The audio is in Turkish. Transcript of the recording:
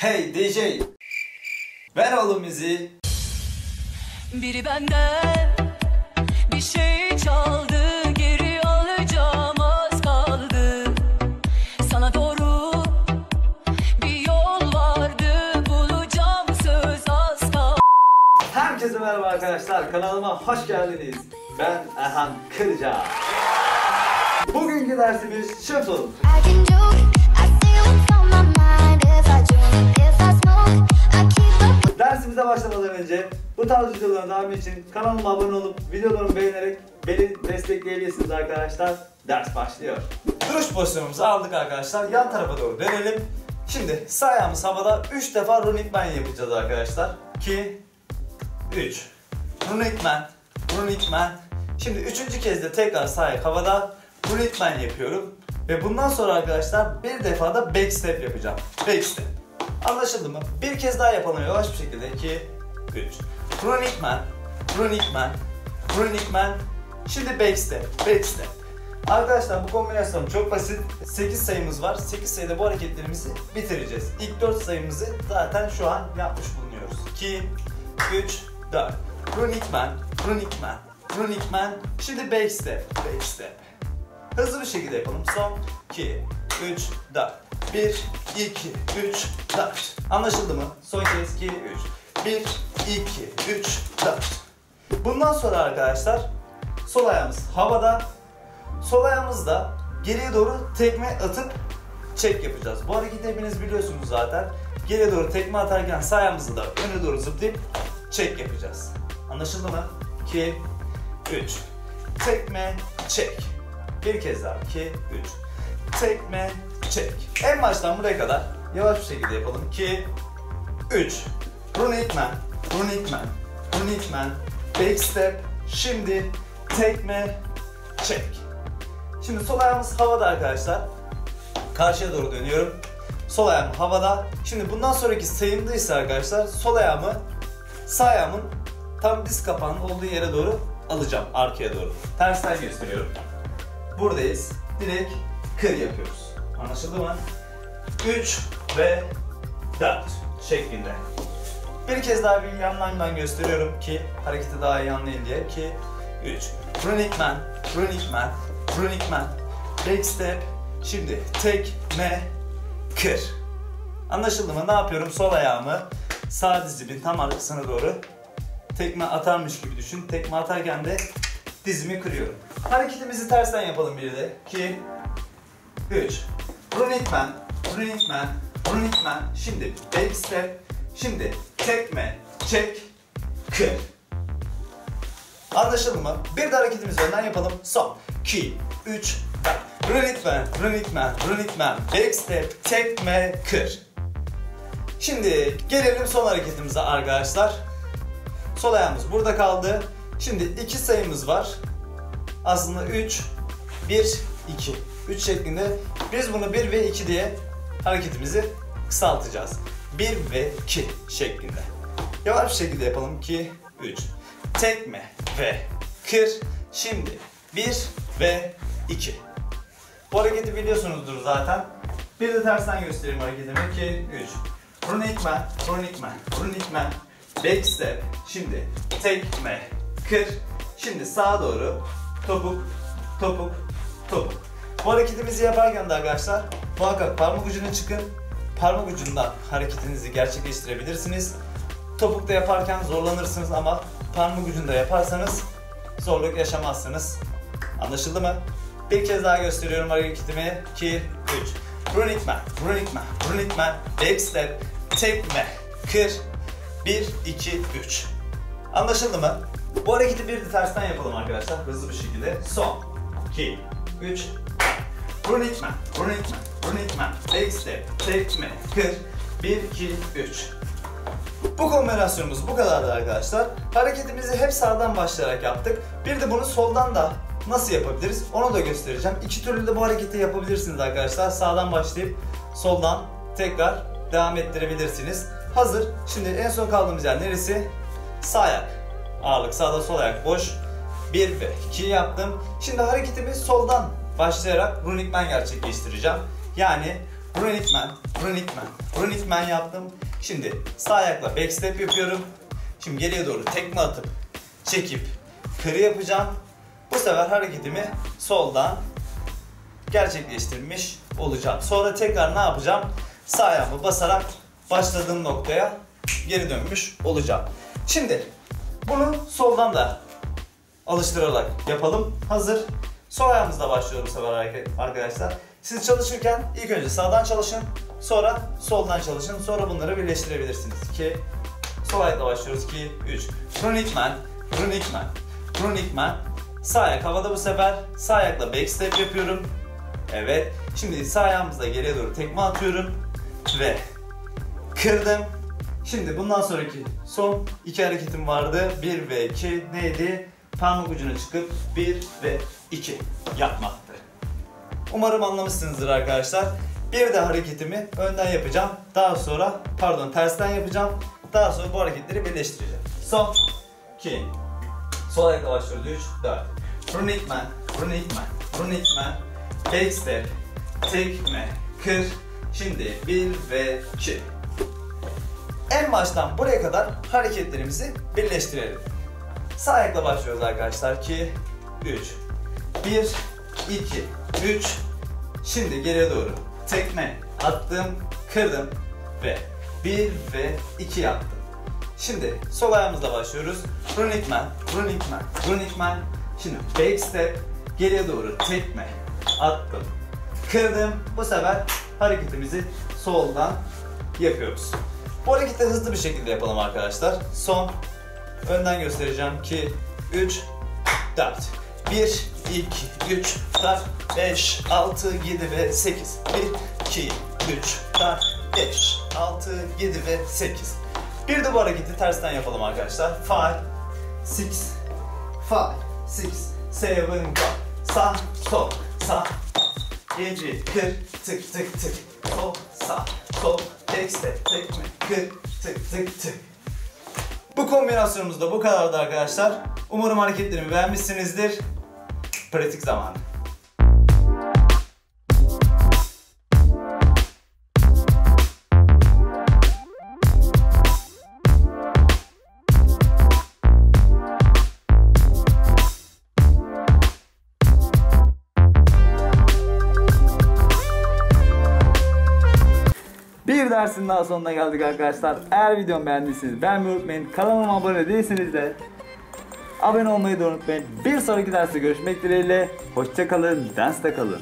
Hey DJ! Ver oğlum müziği. Biri benden bir şey çaldı geri alacağım az kaldı sana doğru bir yol vardı bulacağım söz az kaldı Herkese merhaba arkadaşlar. Kanalıma hoş geldiniz. Ben Erhan Kırca. Bugünkü dersimiz şıfıl. I can my mind. Dersimize başlamadan önce bu tarz videoların devamı için kanalıma abone olup videolarımı beğenerek beni destekleyebilirsiniz arkadaşlar. Ders başlıyor. Duruş pozisyonumuzu aldık arkadaşlar. Yan tarafa doğru dönelim. Şimdi sağ ayağımız havada 3 defa running man yapacağız arkadaşlar. 2 3 Running man, running man. Şimdi üçüncü kez de tekrar sağ ayak havada running man yapıyorum. Ve bundan sonra arkadaşlar bir defa da back step yapacağım. Back step. Anlaşıldı mı? Bir kez daha yapalım yavaş bir şekilde. 2 3 Running man, running man, running man. Şimdi back step, back step. Arkadaşlar bu kombinasyon çok basit. 8 sayımız var. 8 sayıda bu hareketlerimizi bitireceğiz. İlk 4 sayımızı zaten şu an yapmış bulunuyoruz. 2 3 4 Running man, running man, running man. Şimdi back step, back step. Hızlı bir şekilde yapalım. Son 2 3 4 1 2 3 4 Anlaşıldı mı? Son kez 2 3 1 2 3 4 Bundan sonra arkadaşlar sol ayağımız havada Sol ayağımızla geriye doğru tekme atıp çek yapacağız. Bu hareketi hepiniz biliyorsunuz zaten. Geriye doğru tekme atarken sağ ayağımızı da öne doğru zıplayıp çek yapacağız. Anlaşıldı mı? 2 3 Tekme çek. Bir kez daha. 2 3 Tekme çek. En baştan buraya kadar yavaş bir şekilde yapalım. 2 3 Running man, running man, running man, back step, şimdi tekme, çek. Şimdi sol ayağımız havada arkadaşlar. Karşıya doğru dönüyorum. Sol ayağım havada. Şimdi bundan sonraki sayımda ise arkadaşlar sol ayağımı sağ ayağımın tam diz kapağının olduğu yere doğru alacağım. Arkaya doğru. Tersten gösteriyorum. Buradayız. Direkt kır yapıyoruz. Anlaşıldı mı? 3 ve 4 şeklinde. Bir kez daha bir yandan ben gösteriyorum ki hareketi daha iyi anlayın diye. 2, 3. Running man, running man, running man. Back step. Şimdi tekme, kır. Anlaşıldı mı? Ne yapıyorum? Sol ayağımı sağ dizimin tam arkasına doğru tekme atarmış gibi düşün. Tekme atarken de dizimi kırıyorum. Hareketimizi tersten yapalım bir de. 2, 3. Running man, running man, running man. Şimdi back step. Şimdi tekme, çek, kır. Anlaşıldı mı? Bir de hareketimizi önden yapalım. Son. 2, 3, 4. Running man, running man, running man. Back step, tekme, kır. Şimdi gelelim son hareketimize arkadaşlar. Sol ayağımız burada kaldı. Şimdi iki sayımız var. Aslında 3, 1, 2. 3 şeklinde. Biz bunu 1 ve 2 diye hareketimizi kısaltacağız. 1 ve 2 şeklinde. Yavaş bir şekilde yapalım. 2, 3. Tekme ve kır. Şimdi 1 ve 2. Bu hareketi biliyorsunuzdur zaten. Bir de tersten göstereyim hareketimi. 2, 3. Running man, running man, running man. Back step. Şimdi tekme, kır. Şimdi sağa doğru topuk, topuk, topuk. Bu hareketimizi yaparken de arkadaşlar muhakkak parmak ucuna çıkın. Parmak ucundan hareketinizi gerçekleştirebilirsiniz. Topukta yaparken zorlanırsınız ama parmak ucunda yaparsanız zorluk yaşamazsınız. Anlaşıldı mı? Bir kez daha gösteriyorum hareketimi. 2, 3. Running man, running man, running man, back step, tekme, kır. 1, 2, 3. Anlaşıldı mı? Bu hareketi bir de tersten yapalım arkadaşlar hızlı bir şekilde. Son. 2, 3. Running man, running man, running man, back step, tekme, kır. 1, 2, 3. Bu kombinasyonumuz bu kadardı arkadaşlar. Hareketimizi hep sağdan başlayarak yaptık. Bir de bunu soldan da nasıl yapabiliriz onu da göstereceğim. İki türlü de bu hareketi yapabilirsiniz arkadaşlar. Sağdan başlayıp soldan tekrar devam ettirebilirsiniz. Hazır. Şimdi en son kaldığımız yer neresi? Sağ ayak. Ağırlık sağda sol ayak boş. 1 ve 2 yaptım. Şimdi hareketimi soldan başlayarak running man gerçekleştireceğim. Yani man, running man yaptım. Şimdi sağ ayakla back step yapıyorum. Şimdi geriye doğru tekme atıp çekip kırı yapacağım. Bu sefer hareketimi soldan gerçekleştirmiş olacağım. Sonra tekrar ne yapacağım? Sağ ayağımı basarak başladığım noktaya geri dönmüş olacağım. Şimdi bunu soldan da alıştırarak yapalım. Hazır. Sol ayağımızla başlıyoruz bu sefer arkadaşlar. Siz çalışırken ilk önce sağdan çalışın. Sonra soldan çalışın. Sonra bunları birleştirebilirsiniz. 2 Sol ayakla başlıyoruz. 2 3 Running man, running man, running man. Sağ ayak havada bu sefer. Sağ ayakla back step yapıyorum. Evet. Şimdi sağ ayağımızla geriye doğru tekme atıyorum. Ve kırdım. Şimdi bundan sonraki son iki hareketim vardı. 1 ve 2 neydi? Parmak ucuna çıkıp 1 ve 2 yapmaktı. Umarım anlamışsınızdır arkadaşlar. Bir de hareketimi önden yapacağım. Daha sonra pardon tersten yapacağım. Daha sonra bu hareketleri birleştireceğim. Son 2 Sol ayakla başlıyoruz. 3 4 Running man, running man, running man. Back step, tekme, kır. Şimdi 1 ve 2 en baştan buraya kadar hareketlerimizi birleştirelim. Sağ ayakla başlıyoruz arkadaşlar. 2, 3, 1, 2, 3. Şimdi geriye doğru tekme attım, kırdım ve 1 ve 2 yaptım. Şimdi sol ayağımızla başlıyoruz. Running man, running man, running man. Şimdi back step, geriye doğru tekme attım, kırdım. Bu sefer hareketimizi soldan yapıyoruz. Bu hareketi hızlı bir şekilde yapalım arkadaşlar. Son önden göstereceğim. 2 3 4 1 2 3 4 5 6 7 ve 8 1 2 3 4 5 6 7 ve 8 Bir de bu hareketi tersten yapalım arkadaşlar. 5 6 5 6 7 go Sağ sol sağ Geri kır tık tık tık sol sağ sol tek step tekme kır tık tık tık Bu kombinasyonumuz da bu kadardı arkadaşlar. Umarım hareketlerimi beğenmişsinizdir. Pratik zamanı. Dersin daha sonuna geldik arkadaşlar. Eğer videomu beğendiyseniz beğenmeyi unutmayın. Kanalıma abone değilseniz de abone olmayı da unutmayın. Bir sonraki derste görüşmek dileğiyle. Hoşçakalın, dansta kalın.